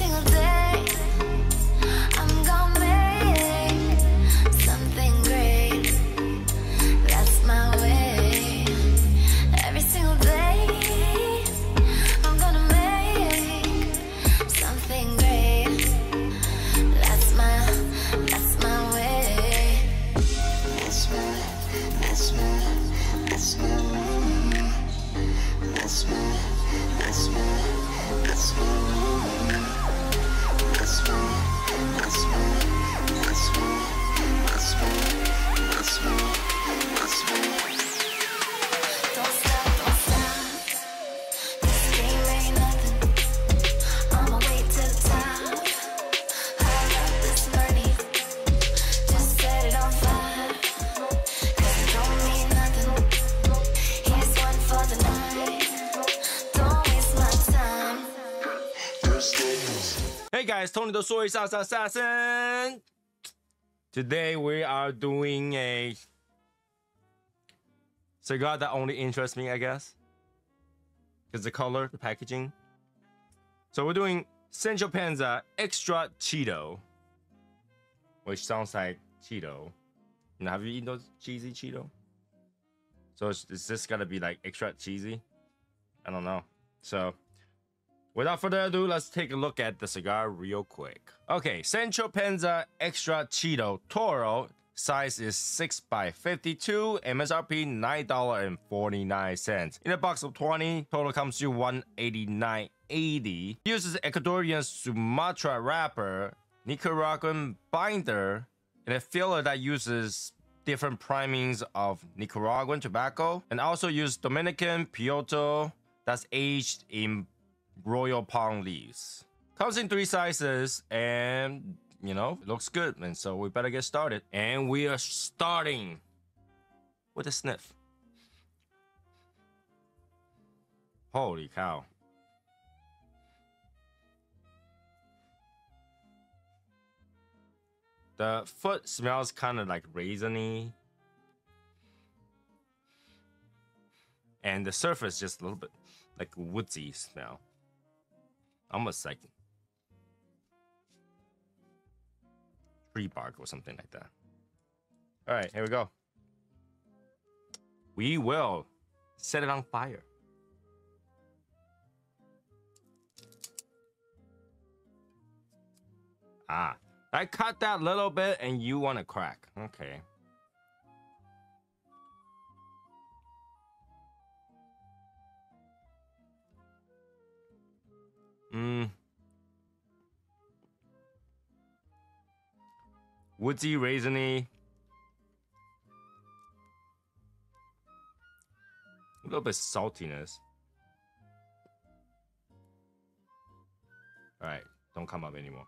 single day, 的说一下下下身。Today we are doing a cigar that only interests me, I guess, because the color, the packaging. So we're doing Sancho Panza Extra Chido, which sounds like Cheeto. Now, have you eaten those cheesy Cheeto? So is, is this gotta be like extra cheesy? I don't know. So Without further ado, let's take a look at the cigar real quick. Okay, Sancho Panza Extra Chido Toro. Size is 6 by 52 MSRP $9.49. In a box of 20, total comes to 189.80. Uses Ecuadorian Sumatra wrapper, Nicaraguan binder, and a filler that uses different primings of Nicaraguan tobacco, and also use Dominican Piloto that's aged in royal palm leaves. Comes in three sizes and you know, it looks good. And so we better get started. And we are starting with a sniff. Holy cow. The foot smells kind of like raisiny. And the surface just a little bit like woodsy smell almost like tree bark or something like that. All right, here we go. We will set it on fire. Ah, I cut that little bit and you want to crack. Okay. Woodsy, raisiny. A little bit saltiness. Alright, don't come up anymore.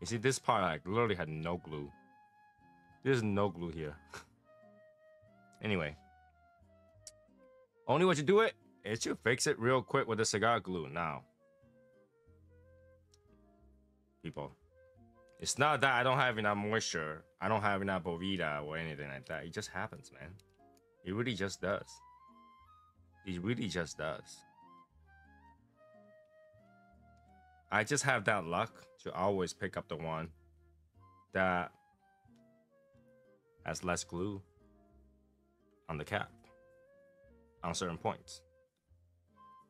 You see, this part like literally had no glue. There's no glue here. anyway. Only way to do it is to fix it real quick with the cigar glue now people. It's not that I don't have enough moisture. I don't have enough Boveda or anything like that. It just happens, man. It really just does. It really just does. I just have that luck to always pick up the one that has less glue on the cap on certain points.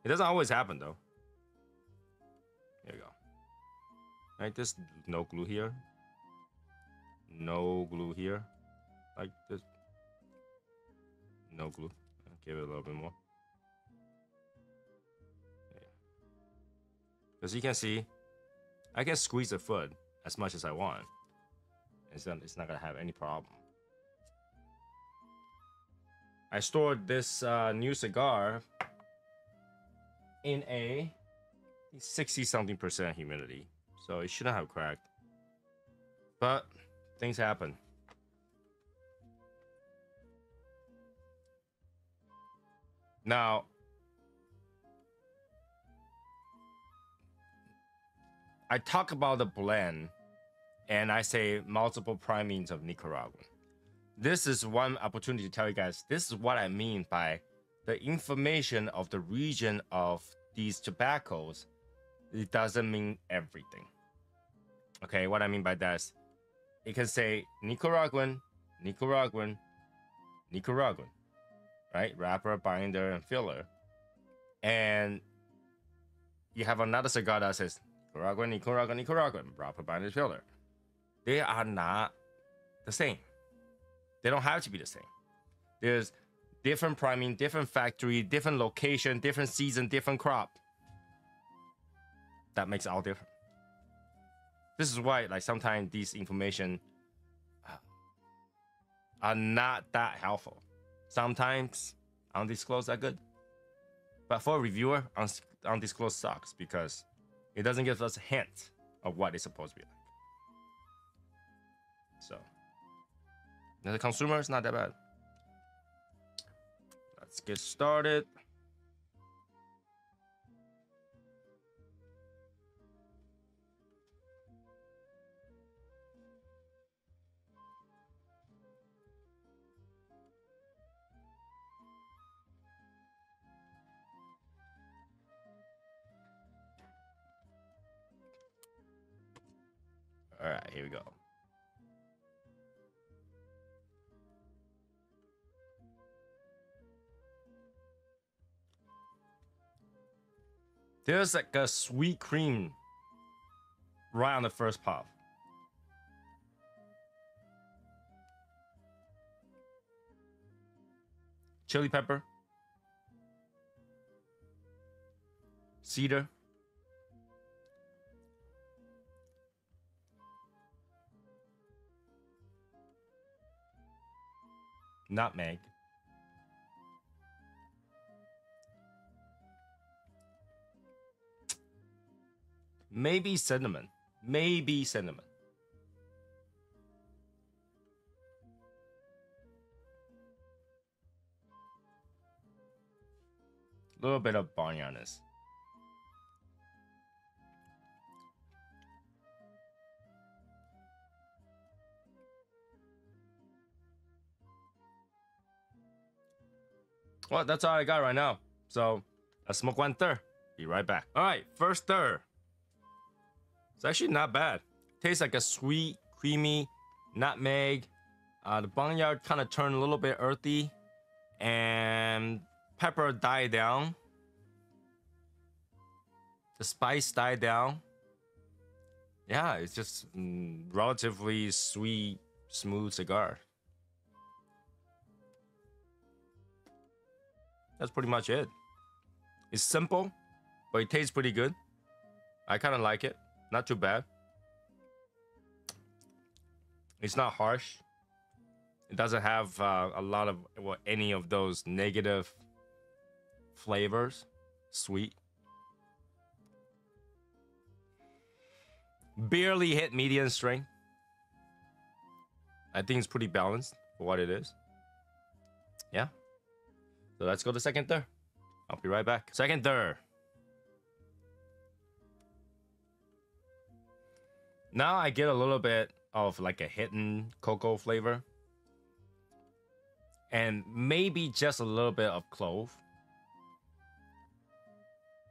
It doesn't always happen though. Like this, no glue here. No glue here. Like this. No glue. Give it a little bit more. As you can see, I can squeeze the foot as much as I want. It's not, it's not gonna have any problem. I stored this uh, new cigar in a 60 something percent humidity so it shouldn't have cracked. But things happen. Now, I talk about the blend and I say multiple primings of Nicaraguan. This is one opportunity to tell you guys this is what I mean by the information of the region of these tobaccos. It doesn't mean everything. Okay, what I mean by that is it can say Nicaraguan, Nicaraguan, Nicaraguan, right? Wrapper, binder, and filler. And you have another cigar that says Nicaraguan, Nicaraguan, Nicaraguan, wrapper, binder, filler. They are not the same. They don't have to be the same. There's different priming, different factory, different location, different season, different crop. That makes all different. This is why, like, sometimes these information uh, are not that helpful. Sometimes undisclosed are good, but for a reviewer, undisclosed sucks because it doesn't give us a hint of what it's supposed to be like. So, as a consumer, it's not that bad. Let's get started. Here we go. There's like a sweet cream right on the first puff. Chili pepper, cedar, nutmeg, maybe cinnamon, maybe cinnamon. A little bit of barnyardness. Well, that's all I got right now. So let's smoke one third. Be right back. All right, first third. It's actually not bad. Tastes like a sweet, creamy nutmeg. Uh, the barnyard kind of turned a little bit earthy, and pepper died down. The spice died down. Yeah, it's just mm, relatively sweet, smooth cigar. That's pretty much it. It's simple, but it tastes pretty good. I kind of like it. Not too bad. It's not harsh. It doesn't have uh, a lot of well, any of those negative flavors. Sweet. Barely hit medium strength. I think it's pretty balanced for what it is. Yeah. So let's go to second third. I'll be right back. Second third. Now I get a little bit of like a hidden cocoa flavor. And maybe just a little bit of clove.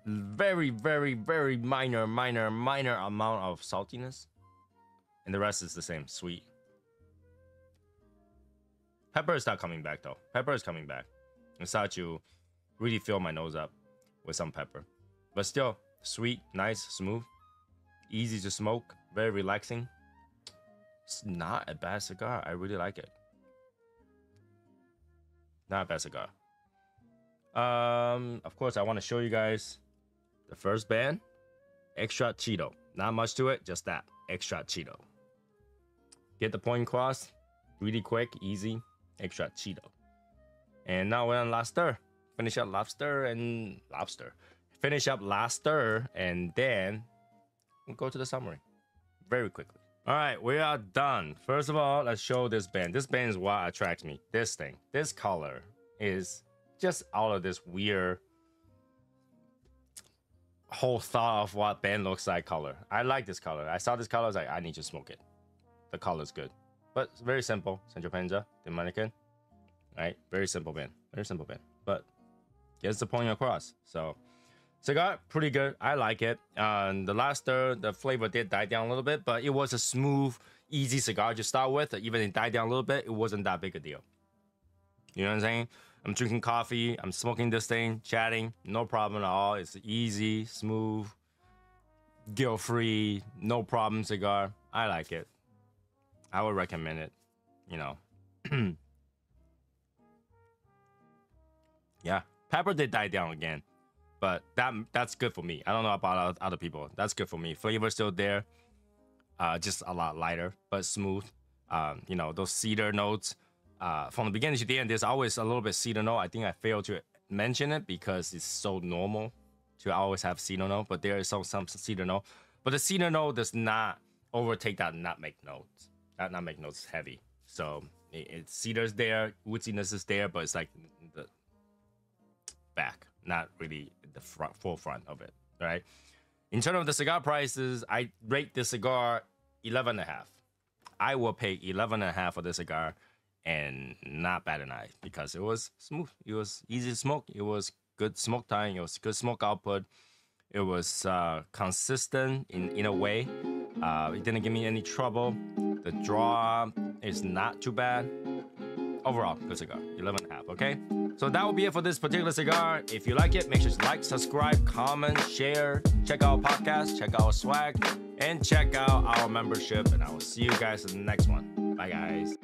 Very, very, very minor, minor, minor amount of saltiness. And the rest is the same, sweet. Pepper is not coming back though. Pepper is coming back. It's start to really fill my nose up with some pepper. But still, sweet, nice, smooth, easy to smoke, very relaxing. It's not a bad cigar. I really like it. Not a bad cigar. Um, of course, I want to show you guys the first band, Extra Chido. Not much to it, just that Extra Chido. Get the point across, really quick, easy, Extra Chido. And now we're on last stir. Finish up lobster and lobster. Finish up last stir and then we'll go to the summary very quickly. All right, we are done. First of all, let's show this band. This band is what attracts me. This thing, this color is just out of this weird whole thought of what band looks like color. I like this color. I saw this color, I was like, I need to smoke it. The color's good. But very simple. Sancho Panza, the mannequin. Right? Very simple band. Very simple band. But gets the point across. So Cigar, pretty good. I like it. Um, the last third, the flavor did die down a little bit, but it was a smooth, easy cigar to start with. Even if it died down a little bit, it wasn't that big a deal. You know what I'm saying? I'm drinking coffee, I'm smoking this thing, chatting, no problem at all. It's easy, smooth, guilt free, no problem cigar. I like it. I would recommend it. You know. yeah, pepper did die down again, but that that's good for me. I don't know about other people. That's good for me. Flavor still there, uh, just a lot lighter but smooth. Um, you know those cedar notes. Uh, from the beginning to the end, there's always a little bit cedar note. I think I failed to mention it because it's so normal to always have cedar note, but there is some some cedar note. But the cedar note does not overtake that nutmeg notes. That nutmeg notes heavy. So it, it cedar's there, woodiness is there, but it's like the back, not really the front forefront of it. Right. In terms of the cigar prices, I rate the cigar 11 and a half. I will pay 11 and a half for this cigar and not bad at night because it was smooth. It was easy to smoke. It was good smoke time. It was good smoke output. It was uh, consistent in, in a way. Uh, it didn't give me any trouble. The draw is not too bad. Overall, good cigar. 11 and a half, okay? So that will be it for this particular cigar. If you like it, make sure to like, subscribe, comment, share, check out our podcast, check out our swag, and check out our membership. And I will see you guys in the next one. Bye, guys.